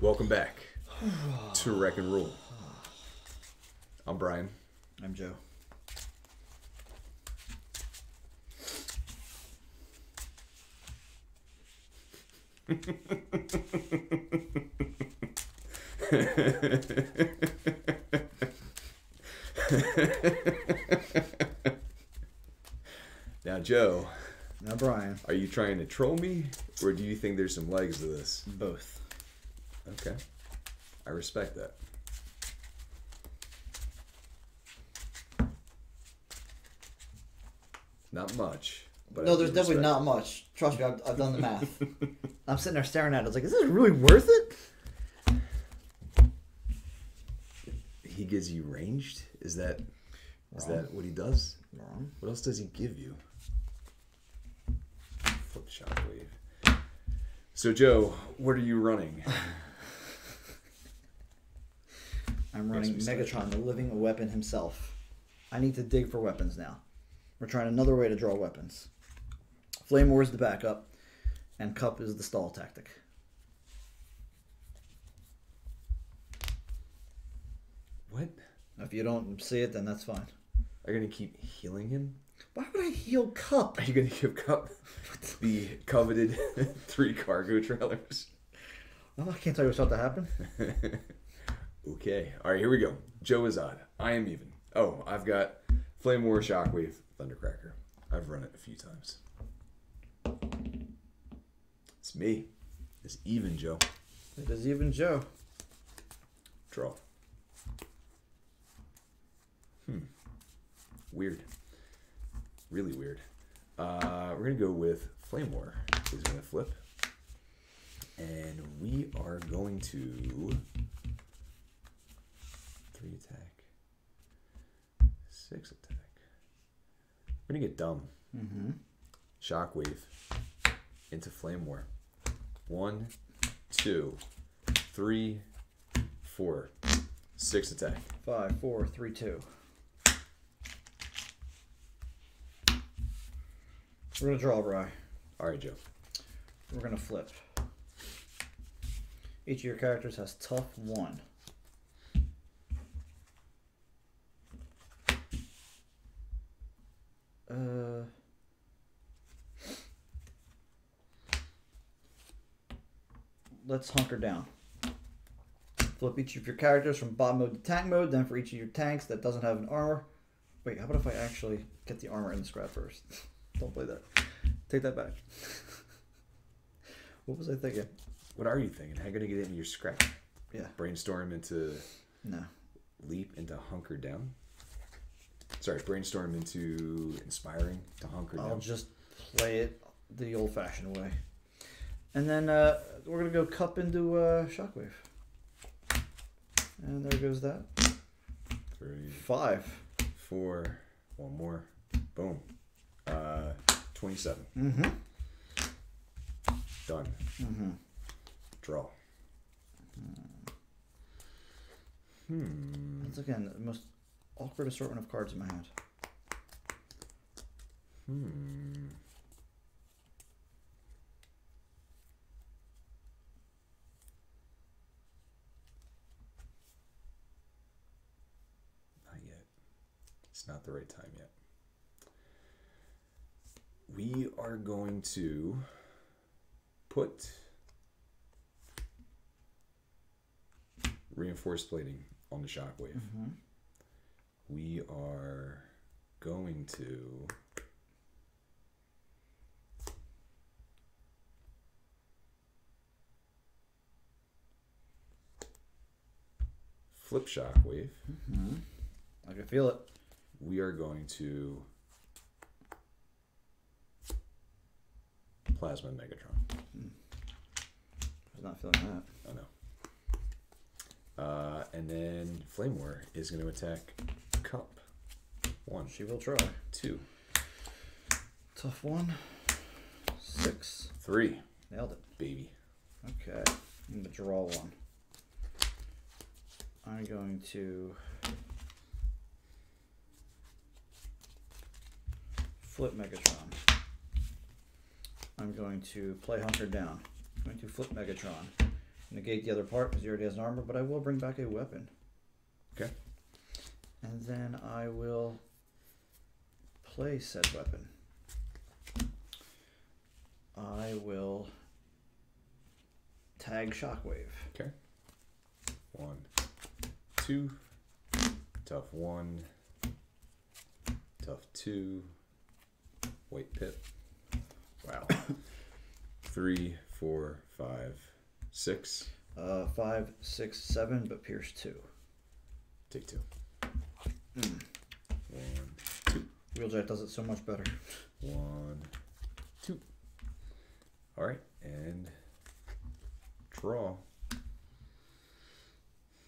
Welcome back to Wreck and Rule. I'm Brian. I'm Joe. Now, Joe, Now, Brian. are you trying to troll me, or do you think there's some legs to this? Both. Okay, I respect that. Not much, but No, do there's definitely not much. Trust me, I've, I've done the math. I'm sitting there staring at it. I was like, is this really worth it? it. He gives you ranged. Is that is Wrong. that what he does? Wrong. What else does he give you? Flip shockwave. So Joe, what are you running? I'm running start. Megatron, the living weapon himself. I need to dig for weapons now. We're trying another way to draw weapons. Flame War is the backup, and Kup is the stall tactic. What? If you don't see it, then that's fine. Are you gonna keep healing him? Why would I heal Kup? Are you gonna give Kup the coveted three cargo trailers? Oh, I can't tell you what's about to happen. Okay. All right, here we go. Joe is odd. I am even. Oh, I've got Flame War, Shockwave, Thundercracker. I've run it a few times. It's me. It's even, Joe. It is even Joe. Draw. Hmm. Weird. Really weird. Uh, we're gonna go with Flame War. Is gonna flip, and we are going to three attack, six attack. We're gonna get dumb. Mm-hmm. Shockwave into Flame War. One, two, three, four, six attack. Five, four, three, two. We're gonna draw, Bry. All right, Joe. We're gonna flip. Each of your characters has tough one. Uh. Let's hunker down. Flip each of your characters from bot mode to tank mode. Then for each of your tanks that doesn't have an armor. Wait, how about if I actually get the armor in the scrap first? Don't play that. Take that back. what was I thinking? What are you thinking? How gonna get it in your scrap? Yeah, Brainstorm into no. leap into hunker down. Sorry, brainstorm into inspiring to hunker down. I'll just play it the old-fashioned way, and then uh, we're gonna go Kup into uh, shockwave, and there goes that Three, five. four, one more. Boom. Uh, twenty-seven. Mm-hmm. Done. Mm-hmm. Draw. Hmm. That's again the most awkward assortment of cards in my hand. Hmm. Not yet. It's not the right time yet. We are going to put reinforced plating on the shockwave. Mm-hmm. We are going to flip shockwave. Mm-hmm. I can feel it. We are going to plasma Megatron. I was not feeling that. Oh no. Uh, and then Flame War is going to attack Kup. One, She will try. two, Tough one. Six. three, Nailed it. baby. Okay. I'm gonna draw one. I'm going to flip Megatron. I'm going to play Hunker down. I'm going to flip Megatron. negate the other part because he already has an armor, but I will bring back a weapon. Okay. And then I will play said weapon. I will tag Shockwave. Okay. One, two, tough one, tough two, white pip. Wow. Three, four, five, six. Uh, five, six, seven, but Pierce two. Take two. Mm. One, two, Wheeljack does it so much better. one, two. All right, and draw.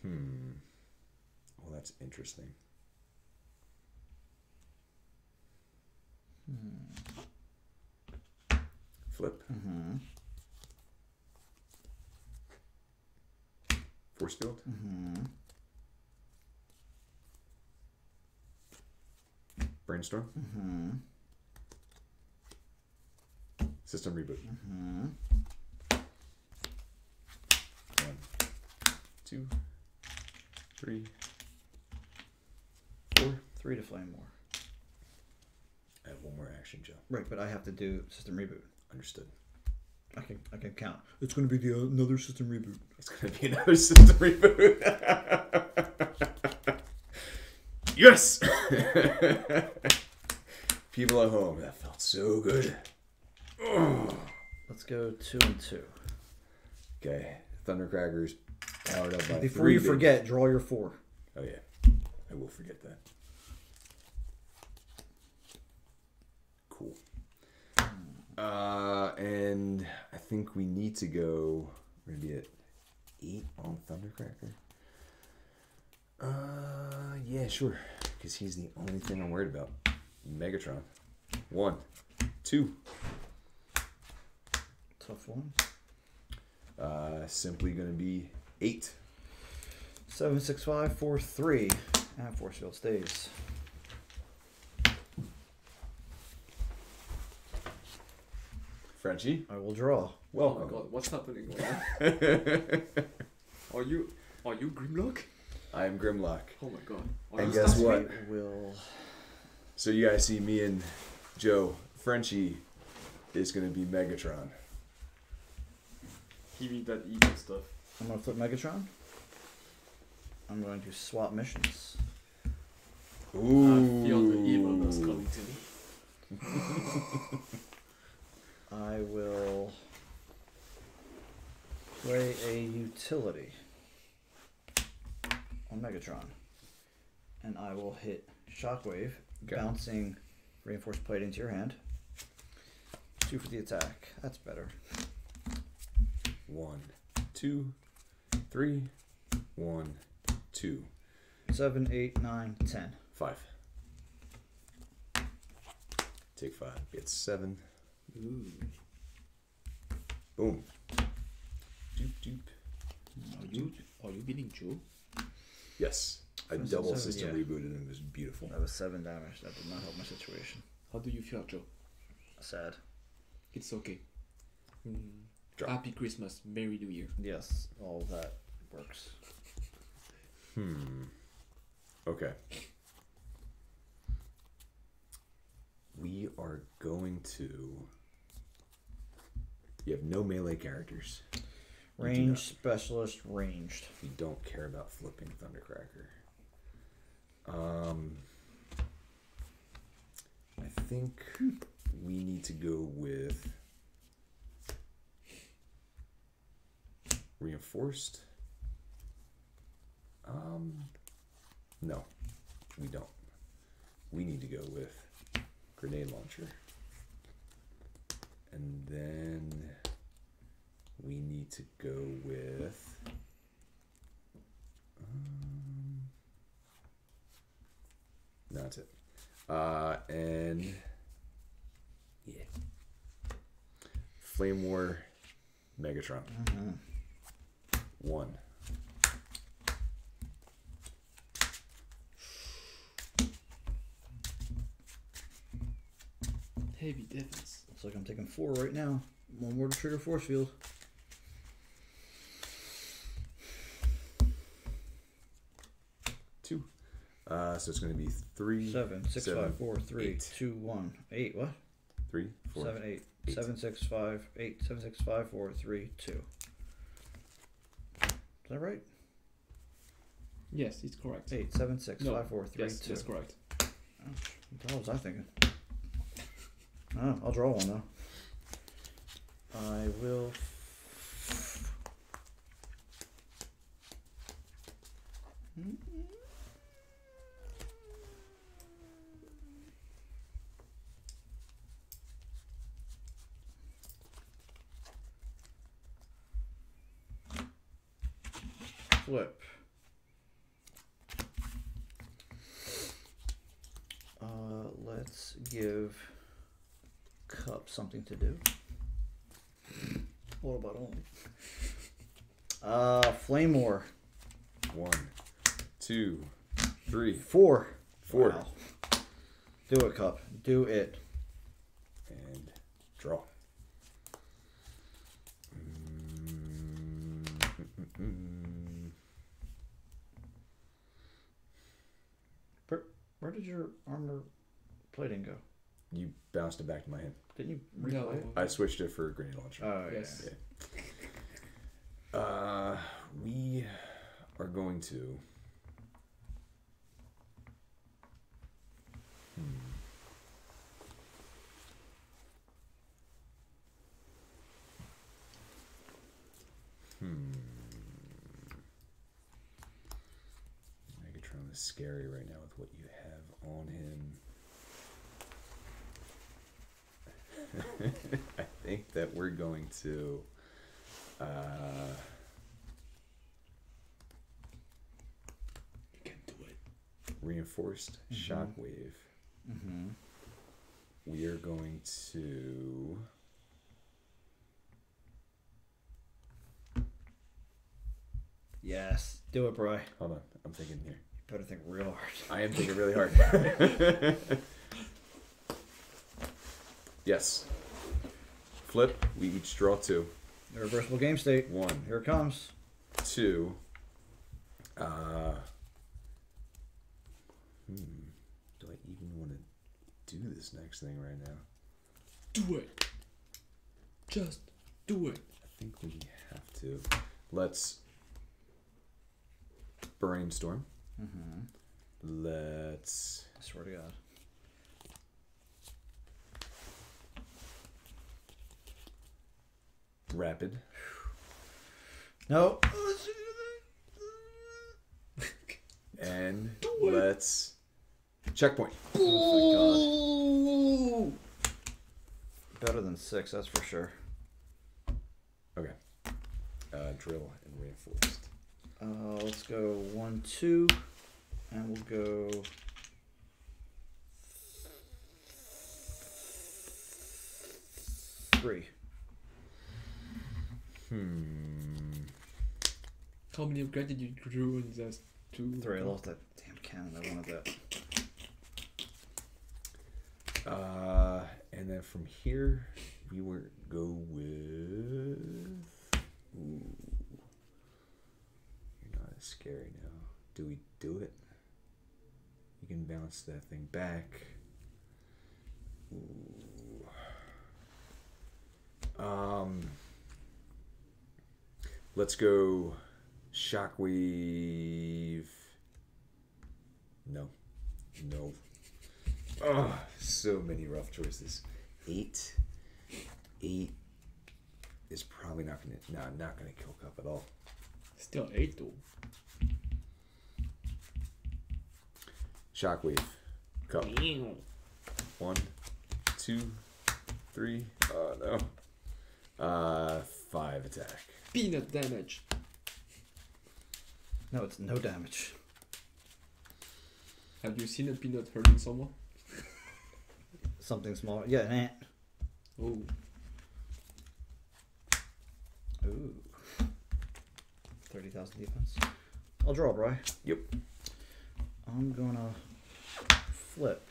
Hmm. Well, that's interesting. Flip. Mm-hmm. Force field. Mm-hmm. Brainstorm. Mm-hmm. System reboot. Mm-hmm. One, two, three, four. Three to flame more. I have one more action, Joe. Right, but I have to do system reboot. Understood. I can I can count. It's going to be the uh, another system reboot. It's gonna be another system reboot. yes. People at home, that felt so good. Let's go two and two. Okay, Thundercrackers powered up by. Before three you big- forget, draw your four. Oh yeah, I will forget that. Cool. Uh, and I think we need to go. We're gonna be at eight on Thundercracker. Uh, yeah, sure. Because he's the only thing I'm worried about. Megatron. One, two. Tough one. Uh, simply gonna be eight. Seven, six, five, four, three. And force field stays. Frenchie, I will draw. Oh my welcome. god, what's happening? are you are you Grimlock? I am Grimlock. Oh my god. Are And guess what? I will. So you guys see me and Joe. Frenchie is gonna be Megatron. Give me that evil stuff. I'm going to flip Megatron. I'm going to swap missions. Ooh. I feel the evilness coming to me. I will play a utility on Megatron. And I will hit Shockwave, Okay. bouncing reinforced plate into your hand. Two for the attack. That's better. One, two, three, one, two, Seven, eight, nine, ten. five. Take five. Get seven. Ooh. Boom. Doop doop. Are you are you beating Joe? Yes. I Was it double seven? system Yeah. rebooted and it was beautiful. That was seven damage. That did not help my situation. How do you feel, Joe? Sad. It's okay. Mm. Happy Christmas, Merry New Year. Yes, all that works. Hmm. Okay. We are going to. You have no melee characters. Range specialist ranged. You don't care about flipping Thundercracker. Um, I think we need to go with reinforced. Um, no, we don't. We need to go with grenade launcher, and then we need to go with. Um, no, that's it. Uh, and yeah, Flame War, Megatron, Mhm. one. Heavy defense. Looks like I'm taking four right now. One more to trigger force field. Two. Uh, so it's going to be three. Seven, six, seven, five, four, three, eight. two, one, eight. What? Three, four, seven, eight, eight. seven, six, five, eight, seven, six, five, four, three, two. Is that right? Yes, it's correct. Eight, seven, six, no. five, four, three, yes, two. That's correct. Ouch. What the hell was I thinking? Oh, I'll draw one though. I will. Flip. Uh, let's give Kup something to do. What about only? Uh, Flame War. One, two, three, Four. Four. Wow. Do it, Kup. Do it. and draw. Mm, Where, where did your armor plating go? You bounced it back to my hand. Didn't you No. replay it? I switched it for a grenade launcher. Oh, Yes. Yeah. Uh, we are going to. Hmm. Hmm. Megatron is scary right now with what you have on him. I think that we're going to. Uh, You can do it. reinforced Mhm. shockwave. Mm-hmm. We are going to. Yes. Do it, Bry. Hold on, I'm thinking here. You better think real hard. I am thinking really hard. yes. Flip. We each draw two. Irreversible game state. One, Here it comes. two. Uh. Hmm. Do I even want to do this next thing right now? Do it. Just do it. I think we have to. Let's brainstorm. Mm-hmm. Let's I swear to God. Rapid. No. And let's checkpoint. Oh Better than six, that's for sure. Okay. Uh, drill and reinforced. Uh, let's go one, two, and we'll go. Three. Hmm. How many upgrades did you drew in this two? Three. I lost that damn cannon. I wanted that. Uh, and then from here, we will go with. Ooh. You're not as scary now. Do we do it? You can bounce that thing back. Ooh. Um. Let's go. Shockwave. No. No. Oh, so many rough choices. Eight. Eight is probably not gonna no, not gonna kill Kup at all. Still eight though. Shockwave. Kup. One, two, three. Oh no. Uh five attack. Peanut damage. No, it's no damage. Have you seen a peanut hurting someone? Something small. Yeah, an ant. Oh, Ooh. 30,000 defense. I'll draw, Bry. Yep. I'm gonna flip.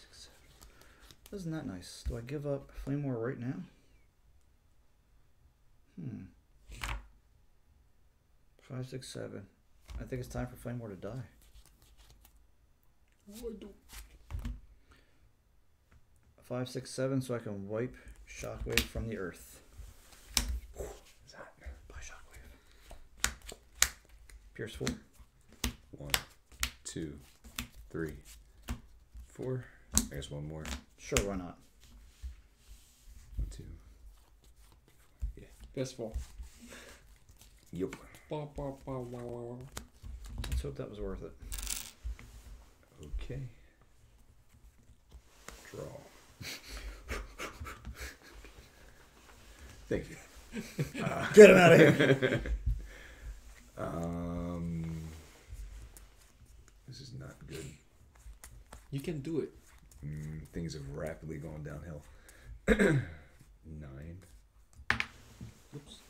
Six, seven. Isn't that nice? Do I give up Flame War right now? Hmm. Five, six, seven. I think it's time for Flame War to die. Five, six, seven, so I can wipe Shockwave from the earth. Is that By Shockwave. Pierce four. one, two, three, four? I guess one more. Sure, why not? One, two. Best four. Yup. Let's hope that was worth it. Okay. Draw. Thank you. Get him out of here. Um, this is not good. You can do it. Mm, things have rapidly gone downhill. Nine Oops.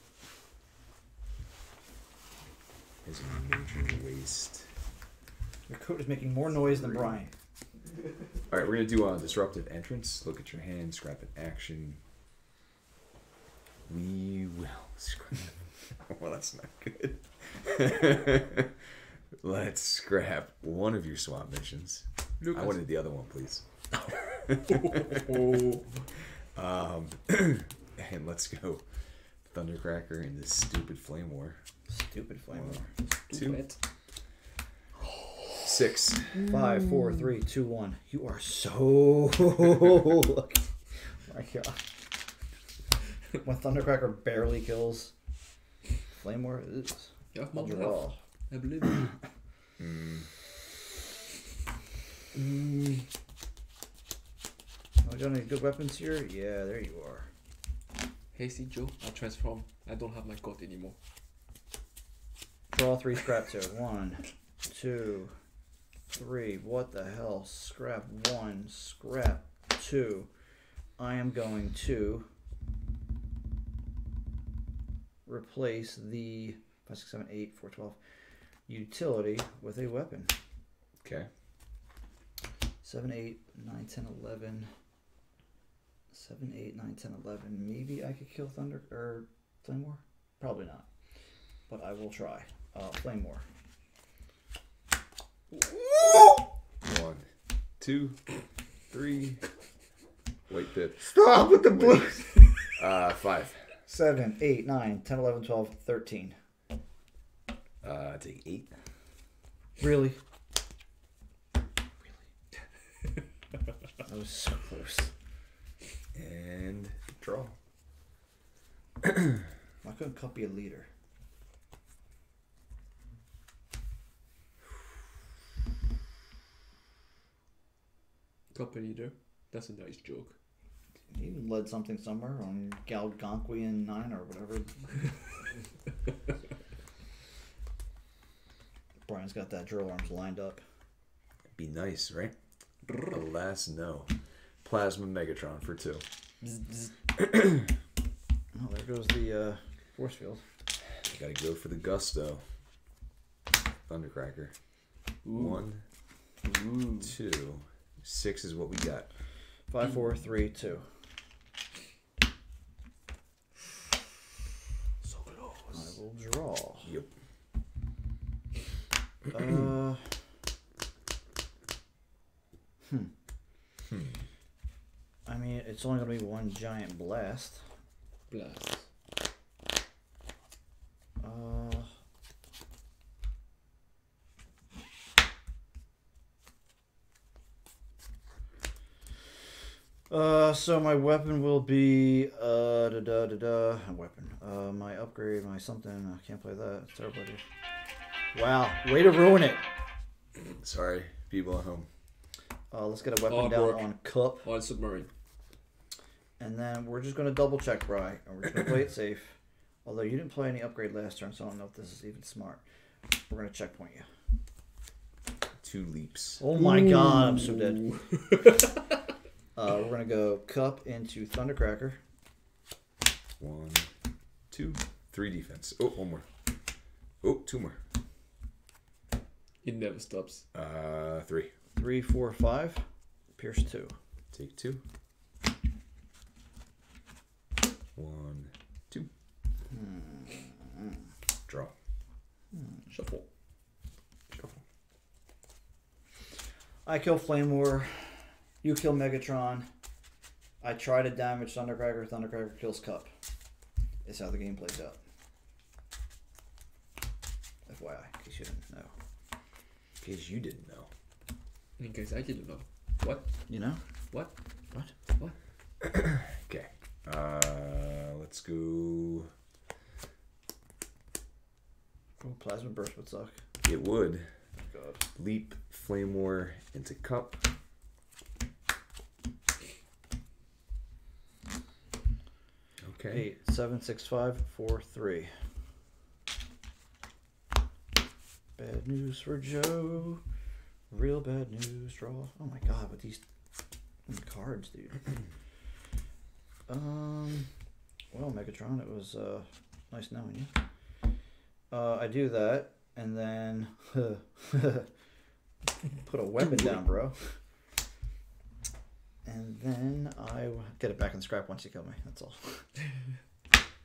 Is a major waste. Your coat is making more noise than Three. Brian. All right, we're gonna do a disruptive entrance. Look at your hand, scrap an action. We will scrap. well, that's not good. Let's scrap one of your swap missions. Look I wanted the other one, please. Um, and let's go Thundercracker in this stupid flame war. Stupid flame One, war. two, Bad. six. Five, four, three, two, one. You are so lucky. My God. My Thundercracker barely kills Flame War, is You have I'll draw. I believe you. Mm, Mm. Oh, got any good weapons here? Yeah, there you are. Hasty Joe, I'll transform. I don't have my coat anymore. Draw three scrap two. One, two, three. What the hell? Scrap one, scrap two. I am going to replace the five, six, seven, eight, four, twelve utility with a weapon. okay. Seven, eight, nine, ten, eleven. Seven, eight, nine, ten, eleven. Maybe I could kill Thunder or Flame War. Probably not, but I will try. Uh, Flame War. One, two, three. Wait, pip. Stop with the blues. Uh, five. Seven, eight, nine, ten, eleven, twelve, thirteen. Uh, take eight. Really? Really? that was so close. And draw. I couldn't Kup be a leader? Kup leader. That's a nice joke. He led something somewhere on Galgonquian 9 or whatever. Brian's got that drill arms lined up. Be nice, right? Alas, no. Plasma Megatron for two. Oh, there goes the uh, force field. Gotta go for the gusto. Thundercracker. Ooh. One, Ooh. two, six is what we got. Five, four, three, two. So close. I will draw. Yep. Uh, hmm. Hmm. I mean, it's only gonna be one giant blast. Blast. Uh. Uh, so my weapon will be uh da da da da weapon. Uh, my upgrade, my something. I can't play that. It's terrible. idea. Wow, way to ruin it. Sorry, people at home. Uh, let's get a weapon Hard down work. on Kup, On submarine. and then we're just gonna double check, Bry, and we're just gonna play it safe. Although you didn't play any upgrade last turn, so I don't know if this is even smart. We're gonna checkpoint you. Two leaps. Oh my god, I'm so dead. Uh, we're gonna go Kup into Thundercracker. One, two, three defense. Oh, one more. Oh, two more. It never stops. Uh, three. Three, four, five. Pierce two. Take two. One, two. Draw. Shuffle. Shuffle. I kill Flame War. You kill Megatron. I try to damage Thundercracker. Thundercracker kills Kup. Is how the game plays out. FYI, in case you didn't know. In case you didn't know. In case I didn't know. What? You know? What? What? What? Okay. Uh, let's go. Oh, Plasma Burst would suck. It would God. leap Flame War into Kup. Okay. Eight, seven, six, five, four, three. Bad news for Joe. Real bad news. Draw. Oh my god, with these cards, dude. um. Well, Megatron, it was uh, nice knowing you. Uh, I do that, and then put a weapon down, bro. And then I get it back in scrap once you kill me. That's all.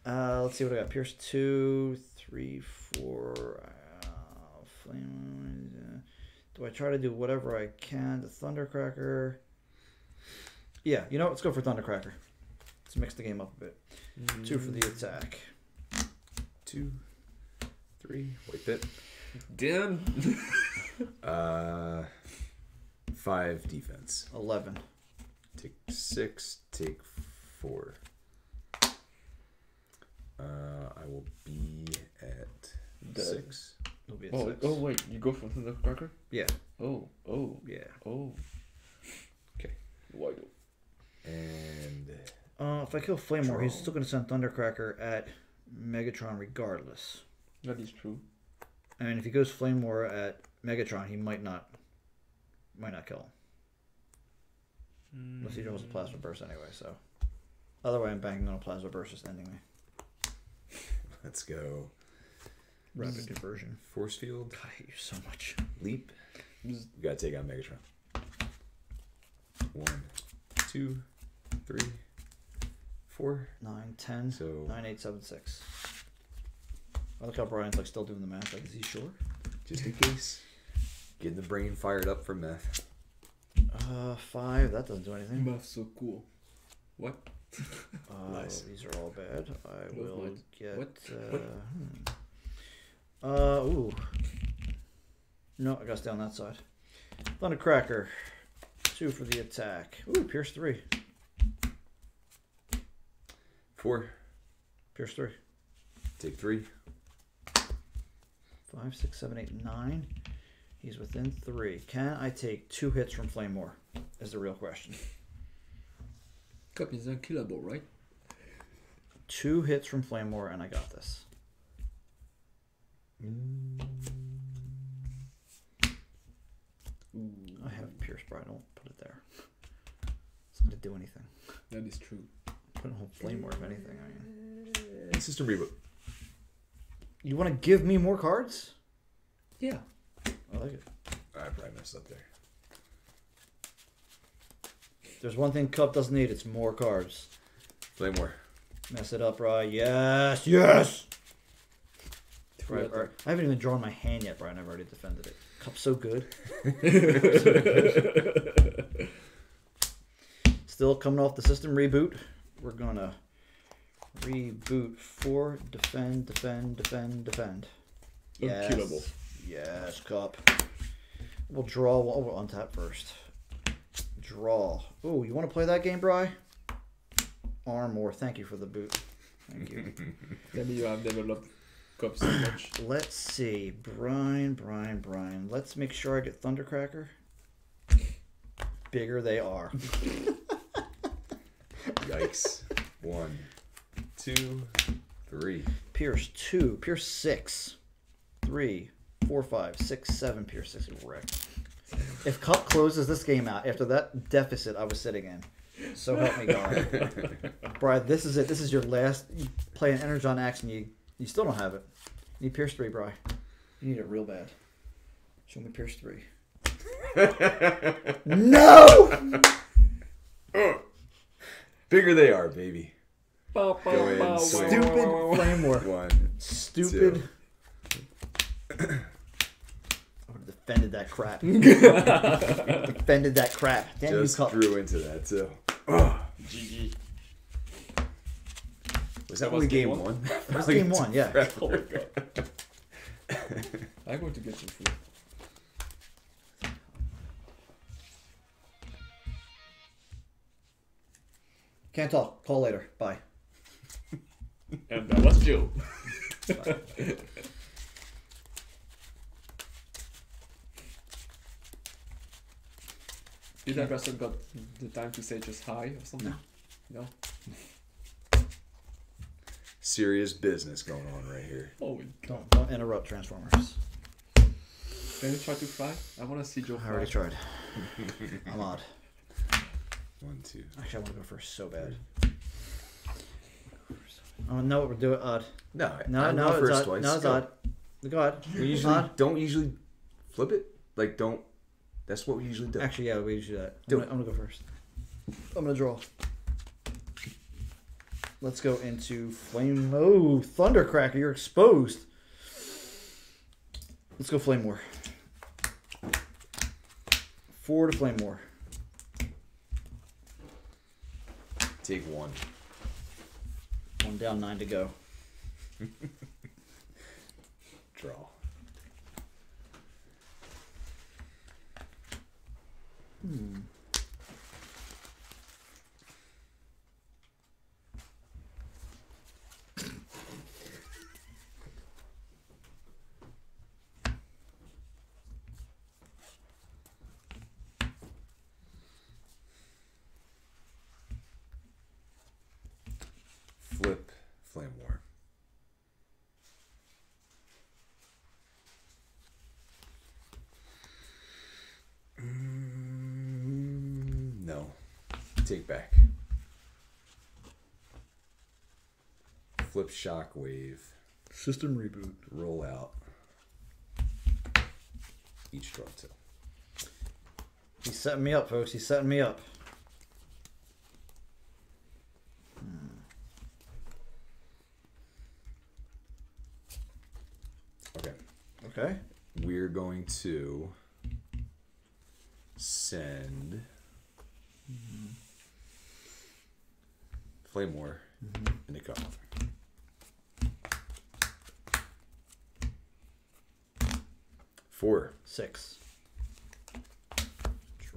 Uh, let's see what I got. Pierce two, three, four. Uh, flame. uh, Do I try to do whatever I can? The Thundercracker. Yeah, you know what? Let's go for Thundercracker. Let's mix the game up a bit. Two for the attack. Two, three. White pit. Damn. Uh, five defense. Eleven. Take six. Take four. Uh, I will be at Dead. six. It'll be at Oh, six. oh wait, you go for Thundercracker? Yeah, Oh, oh, yeah. oh. Okay. Why? And Uh, if I kill Flamewar, he's still gonna send Thundercracker at Megatron regardless. That is true. I mean, if he goes Flame War at Megatron, he might not, might not kill him unless he draws a hmm. Plasma Burst anyway. So, other way, I'm banking on a Plasma Burst just ending me. let's go. Rapid conversion. Force field. God, I hate you so much. Leap. We gotta take out Megatron. One, two, three, four. Nine, ten, So nine, eight, seven, six. I look how Brian's like still doing the math. Like, is he sure? just in case, getting the brain fired up for meth. Uh, five. That doesn't do anything. Math's so cool. What? Uh, Nice. These are all bad. I Love will mine. get. What? Uh, What? hmm. uh, ooh. No, I gotta stay on that side. Thundercracker. Two for the attack. Ooh, Pierce three. Four. Pierce three. Take three. Five, six, seven, eight, nine. He's within three. Can I take two hits from Flame War? Is the real question. Kup is unkillable, right? Two hits from Flame War, and I got this. Ooh, I have Pierce, but I don't put it there. It's not gonna do anything. that is true. Put a whole Flame War, if anything. I mean. System reboot. You want to give me more cards? Yeah. I like it. I probably messed up there. There's one thing Kup doesn't need. It's more cards. Play more. Mess it up, right? Yes, yes. Right, right. I haven't even drawn my hand yet, Brian. I've already defended it. Kup's so good. Still coming off the system reboot. We're gonna reboot four, defend, defend, defend, defend. Yes. Unkillable. Yes, Kup. We'll draw. Well, oh, we'll untap first. Draw. Oh, you want to play that game, Bry? Armor. Thank you for the boot. Thank you. Maybe you have developed Kup so much. Let's see. Brian, Brian, Brian. Let's make sure I get Thundercracker. Bigger they are. Yikes. One, two, three. Pierce two. Pierce six. Three, four, five, six, seven. Pierce six. Wrecked. If Kup closes this game out after that deficit I was sitting in, so help me God. Brian, this is it. This is your last. You play an Energon action. You you still don't have it. You need Pierce three, Bry. You need it real bad. Show me Pierce three. no. Bigger they are, baby. Bow, bow, Go in, bow, swing. wow, wow, Stupid wow, wow. flame war. One. Stupid. Two. I would have defended that crap. defended that crap. Damn you, Just Kup. drew into that too. GG. Was that That only was game game one? one? That was game one, yeah. Oh. I'm going to get some food. Can't talk. Call later. Bye. And that was Jill. Did Augusta got the time to say just hi or something? No. No. Serious business going on right here. Oh, Don't don't interrupt Transformers. Can you try to fly? I want to see Joe I already tried. I'm odd. One, two. Actually, I want to go first so bad. Oh no, we're doing odd. No, No, I no, it's first odd. twice. No, it's Go. odd. Go odd. We usually Odd. don't usually flip it. Like don't. That's what we usually do. Actually, yeah, we usually do that. I'm gonna, I'm gonna go first. I'm gonna draw. Let's go into flame. Oh, Thundercracker, you're exposed. Let's go Flame War. Four to Flame War. Take one. One down, nine to go. Draw. Hmm. Flip. Flame war. Mm, no. Take back. Flip shockwave. System reboot. Roll out. Each draw two. He's setting me up, folks. He's setting me up. Okay. Okay. We're going to send mm-hmm. Flame War into Kup. Four. Six.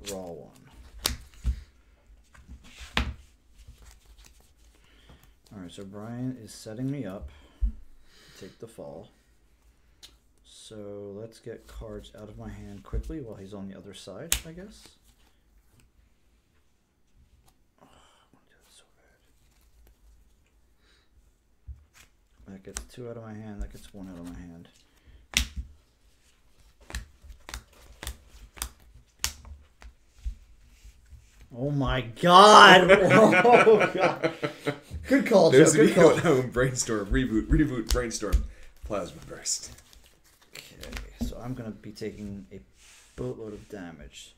Draw one. Alright, so Brian is setting me up. to Take the fall. So let's get cards out of my hand quickly while he's on the other side, I guess. Oh, I wanna do this so bad. That gets two out of my hand, that gets one out of my hand. Oh my god! oh god! Good call, Joe. Those of Good call. don't brainstorm, reboot, reboot, brainstorm, plasma burst. Okay, so I'm gonna be taking a boatload of damage.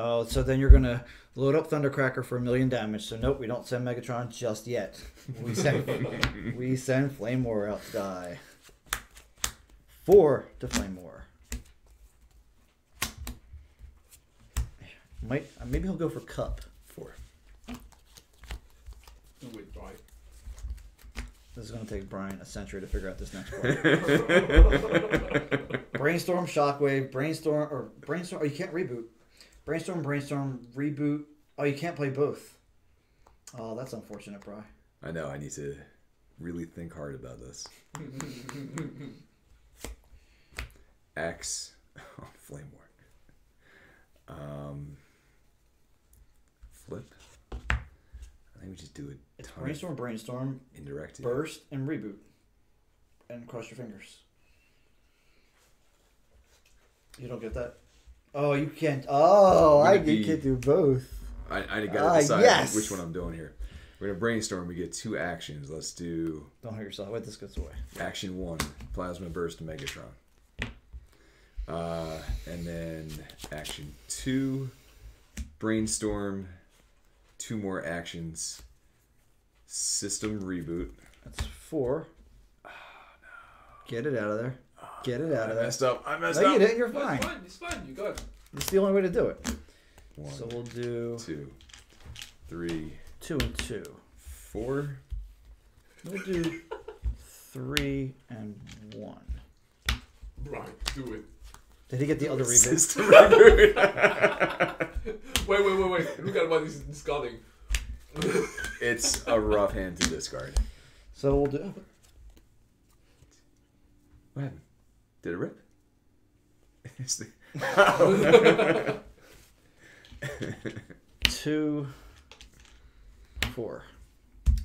Oh, so then you're gonna load up Thundercracker for a million damage. So nope, we don't send Megatron just yet. We send we send Flame War out to die. Four to Flame War. Might uh, maybe he'll go for Kup. Four. Wait. This is gonna take Brian a century to figure out this next part. brainstorm, shockwave, brainstorm, or brainstorm. Oh, you can't reboot. Brainstorm, brainstorm, reboot. Oh, you can't play both. Oh, that's unfortunate, Bry. I know. I need to really think hard about this. X. Oh, flame war. Um. Flip. I think we just do a It's ton brainstorm, brainstorm, of indirect. burst, and reboot. And cross your fingers. You don't get that? Oh, you can't. Oh, I Would it you be- can't do both. I, I gotta Ah, decide yes. which one I'm doing here. We're gonna brainstorm. We get two actions. Let's do Don't hurt yourself. Wait, this gets away. action one: plasma burst Megatron. Uh, and then action two: brainstorm. Two more actions. System reboot. That's four. Oh no! Get it out of there. Get it out I of there. I messed up. I messed No, you up. didn't. You're It's fine. fine. It's fine. You got it. It's the only way to do it. One, So we'll do two, three, two and two. four. We'll do three and one. Right. Do it. Did he get the other reboot? System. Wait, wait, wait, wait. Look at what he's discarding. it's a rough hand to discard. So we'll do What happened? Did it rip? It's the- two, four.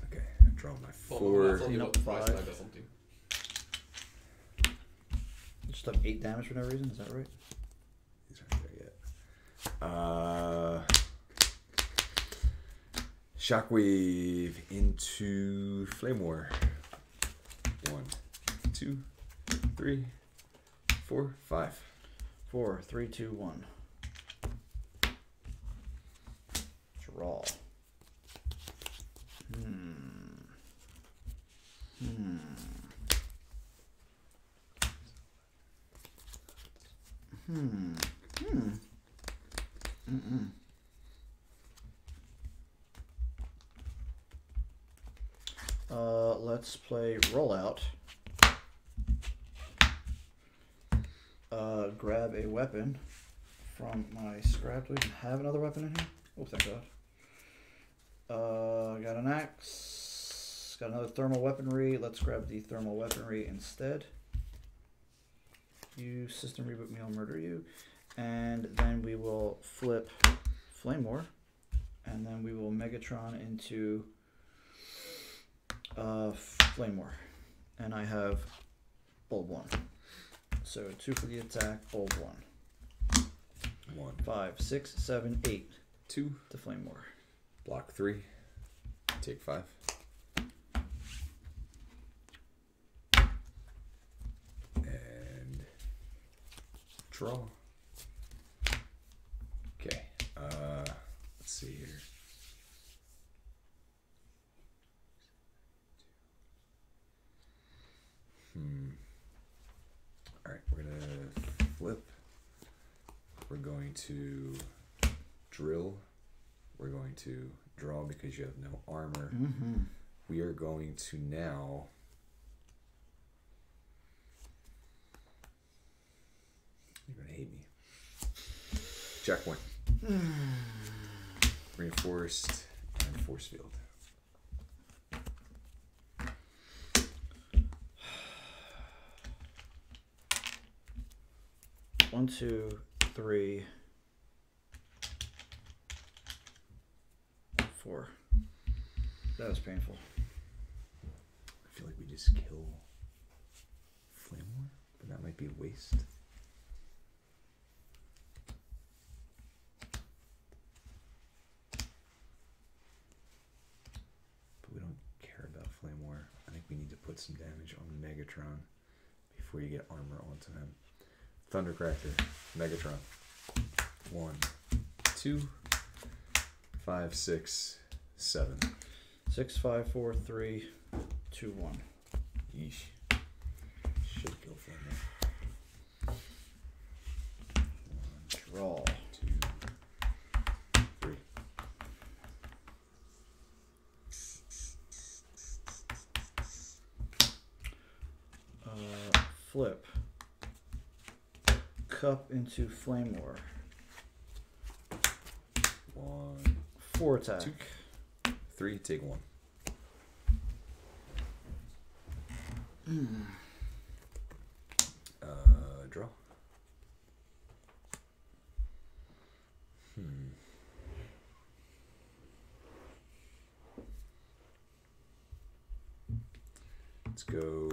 okay, I draw my four. thought you No, got five. tag or something. Just have eight damage for no reason. Is that right? He's not there yet. Uh, shockwave into flame war. One, two, three, four, five. Four, three, two, one. Draw. Hmm. Hmm. Hmm. Hmm. Mm-mm. Uh, let's play rollout. Uh, grab a weapon from my scrap. Do we even have another weapon in here? Oh, thank God. Uh, got an axe. Got another thermal weaponry. Let's grab the thermal weaponry instead. You system reboot me, I'll murder you. And then we will flip Flame War. And then we will Megatron into uh, Flame War. And I have Bold 1. So two for the attack, Bold 1. One, Five, six, seven, eight two, to Flame War. block three, take five. And draw. Okay, uh, let's see here. Hmm. Alright, we're gonna flip. We're going to drill. We're going to draw because you have no armor. Mm-hmm. We are going to now. You're gonna hate me. Checkpoint. Reinforced and force field. One, two, three, four. That was painful. I feel like we just kill Flame War, but that might be a waste. But we don't care about Flame War. I think we need to put some damage on Megatron before you get armor onto him. Thundercracker, Megatron. One, two, five, six, seven. Six, five, four, three, two, one. Yeesh. Should Flame War. One, Draw. two, three. Uh, flip. Kup into Flame War. One, Four attack. Two. three, take one. Uh, draw. Hmm. Let's go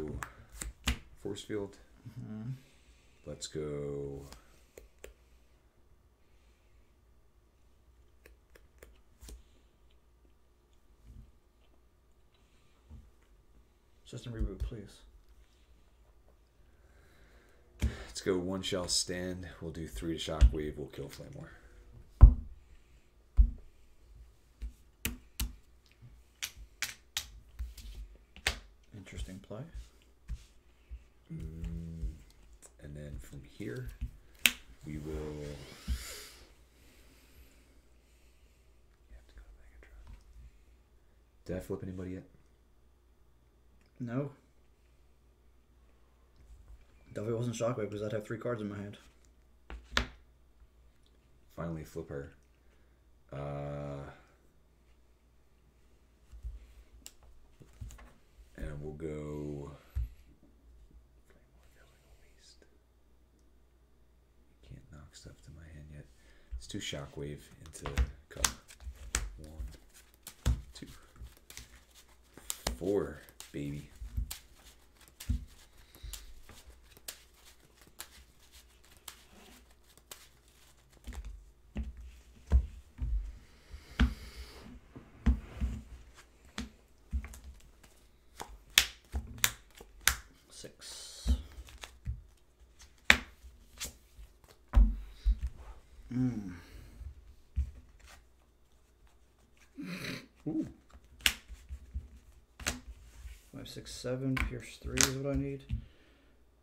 force field. Mhm. Let's go. System reboot, please. Let's go one shell stand. We'll do three to shockwave. We'll kill Flame War. Interesting play. Mm, and then from here. We will. You have to go to Megatron. Did I flip anybody yet? No. Definitely wasn't Shockwave because I'd have three cards in my hand. Finally, flip her. Uh, and we'll go. Can't knock stuff to my hand yet. Let's shockwave into Kup. One, two, four, baby. Six. Mm. Ooh. Five, six, seven. Pierce three is what I need.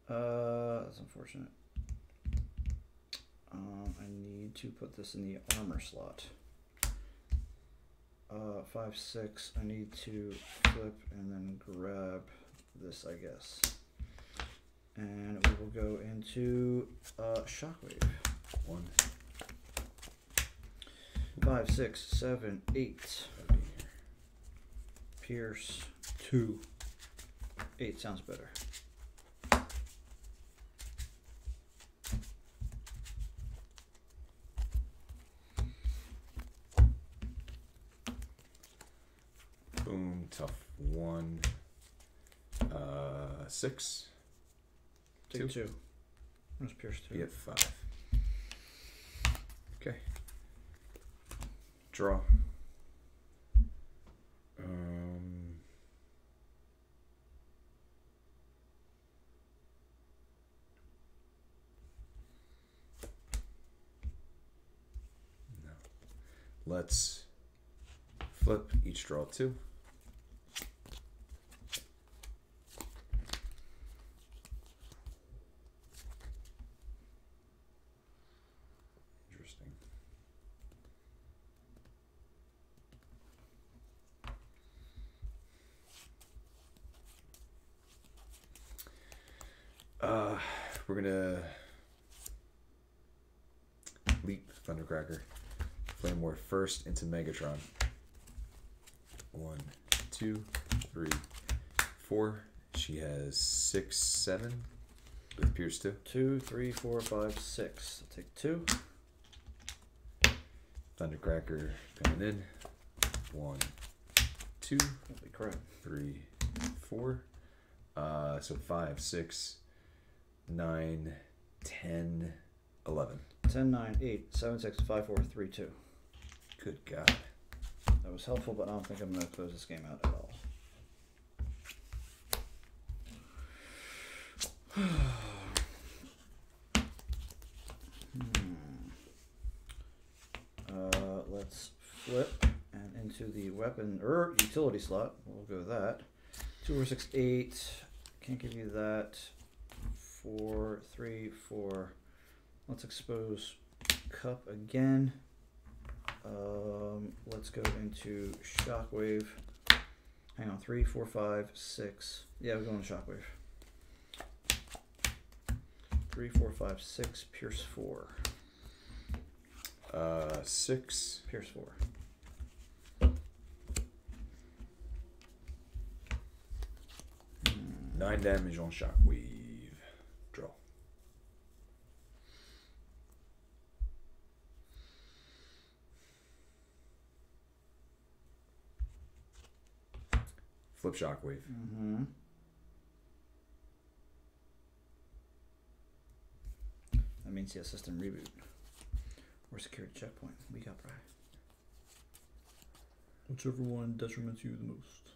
Uh, that's unfortunate. Um, I need to put this in the armor slot. Uh, five, six. I need to flip and then grab this, I guess. And we will go into uh, shockwave. One. Five, six, seven, eight. Pierce two. Eight sounds better. Boom. Tough one. Uh, six. Take Two. two. Where's Pierce two? Be at five. Okay. Draw. Um. Let's flip each draw two. Interesting. Uh, we're gonna leap Thundercracker, Into Megatron. One, two, three, four. She has six, seven with Pierce two. Two, three, four, five, six. I'll take two. Thundercracker coming in. One, two, Holy crap. three, four. Uh, so five, six, nine, ten, eleven. Ten, nine, eight, seven, six, five, four, three, two. Good God. That was helpful, but I don't think I'm gonna close this game out at all. Hmm. Uh, let's flip and into the weapon or utility slot. We'll go with that. Two four six eight. Can't give you that. Four three four. Let's expose Kup again. Um, let's go into shockwave. Hang on, three, four, five, six. Yeah, we're going to shockwave. Three, four, five, six. Pierce four. Uh, six. Pierce four. Nine damage on Shockwave. Draw. Flip Shockwave. Mm-hmm. That means yeah, system reboot or security checkpoint. We got Brian. Whichever one detriments you the most.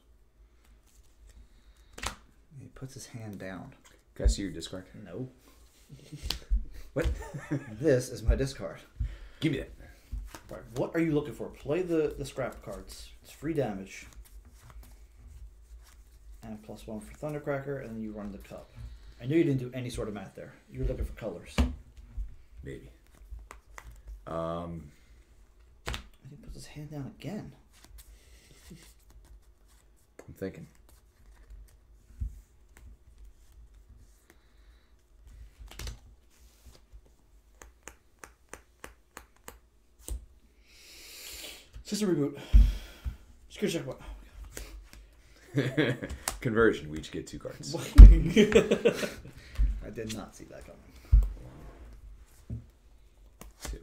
He puts his hand down. Can I see your discard? No. What? this is my discard. Give me that. Right. What are you looking for? Play the, the scrap cards. It's free damage. And plus one for Thundercracker, and then you run the Kup. I knew you didn't do any sort of math there. You were looking for colors. Maybe. Um, He puts his hand down again. I'm thinking. System reboot. Secure checkpoint. Conversion. We each get two cards. I did not see that coming. Two.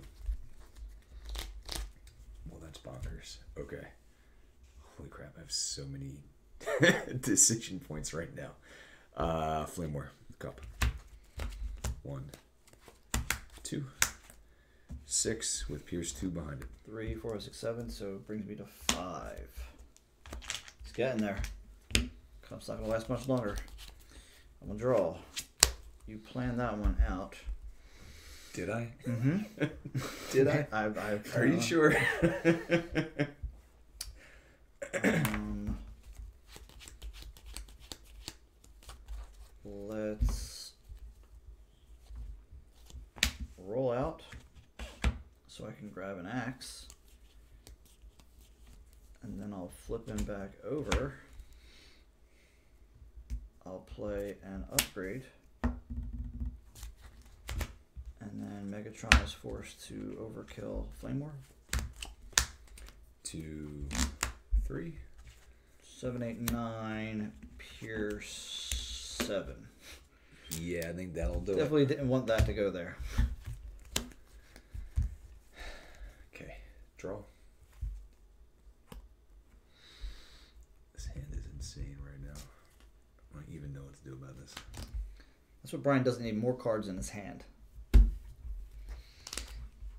Well, that's bonkers. Okay. Holy crap! I have so many decision points right now. Uh, Flame War Kup. One, two, six with Pierce two behind it. Three, four, six, seven. So it brings me to five. It's getting there. Kup's not gonna last much longer. I'm gonna draw. You plan that one out. Did I? Mm-hmm. Did I? I, I, Are you sure? Um, let's roll out so I can grab an axe. And then I'll flip him back over. Play an upgrade. And then Megatron is forced to overkill Flame War. Two, three. Seven, eight, nine, Pierce, seven. Yeah, I think that'll do it. Definitely didn't want that to go there. Okay, draw. This hand is insane right now. I don't even know what to do about this. That's what Brian doesn't need more cards in his hand.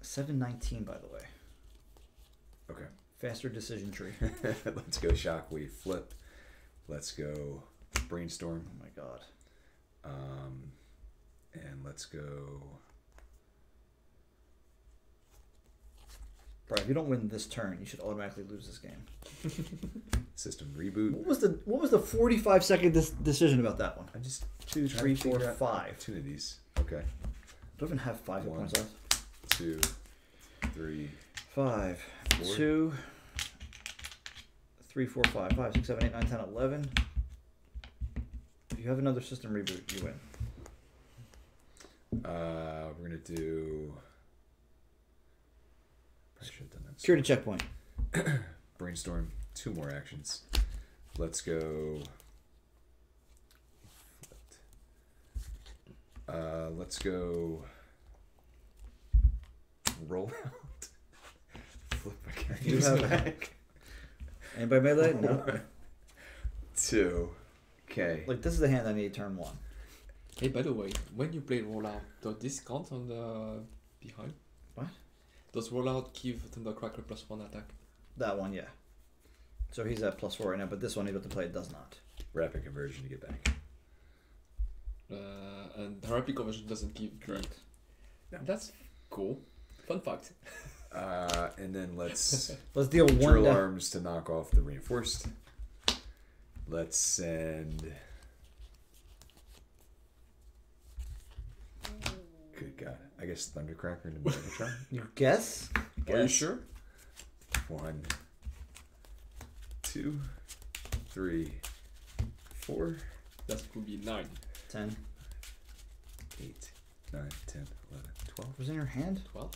Seven nineteen, by the way. Okay, Faster decision tree. let's go shockwave flip. Let's go brainstorm. Oh my god. Um, and let's go. Brian, if you don't win this turn, you should automatically lose this game. System reboot. What was the what was the forty five second decision about that one? I just two, Three, four, five. opportunities. Okay, I Don't even have five One. points left. two, three, Five, Four. two, three, four, five, five, six, seven, eight, nine, ten, eleven. If you have another system reboot, you win. Uh, we're gonna do. I should have done that. Security checkpoint. Brainstorm. Two more actions. Let's go. Uh, let's go. Roll out. Flip my characters have- back. Anybody melee? No. One, Two. Okay. Like this is the hand I need turn one. Hey, by the way, when you play rollout, does this count on the behind? What? Does rollout give Thundercracker plus one attack? That one, yeah. So he's at plus four right now, but this one able to play it does not. Rapid conversion to get back. Uh, and rapid conversion doesn't give Correct. The... That's cool. Fun fact. Uh, and then let's Let's deal one drill arms to knock off the reinforced. Let's send. Good God. I guess Thundercracker into Megatron. You guess? Are you Guess. sure? One, two, three, four, That could be nine. Ten. eight, nine, ten, eleven, twelve. What was in your hand? Twelve?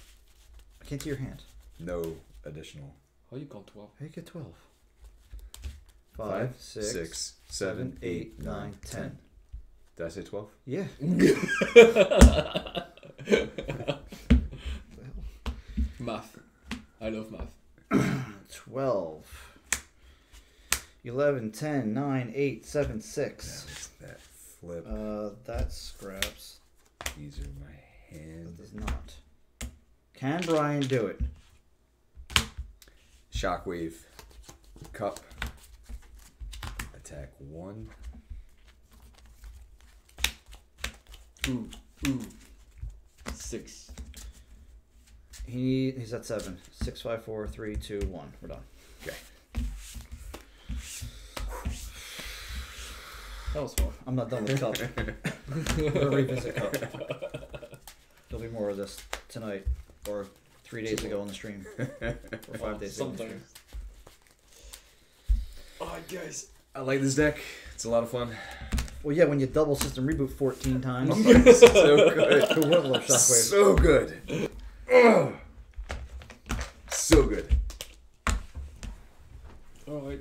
I can't see your hand. No additional. How you count twelve? How do you get twelve? Five, six, six, seven, eight, nine, ten. Did I say twelve? Yeah. Math. I love math. 12. 11, 10, 9, 8, 7, 6. That, that flip. Uh, that scraps. These are my That does not. Can Brian do it? Shockwave. Kup. Attack one. Ooh, ooh. Six. He he's at seven. Six, five, four, three, two, one. We're done. Okay. That was fun. I'm not done with Kup. We're revisit Kup. There'll be more of this tonight, or three days ago on the stream, or five days ago. On the stream. Sometimes. Alright, guys. I like this deck. It's a lot of fun. Well, yeah, when you double system reboot 14 times, so good. who wouldn't Shockwave? So good. Ugh. So good. All right.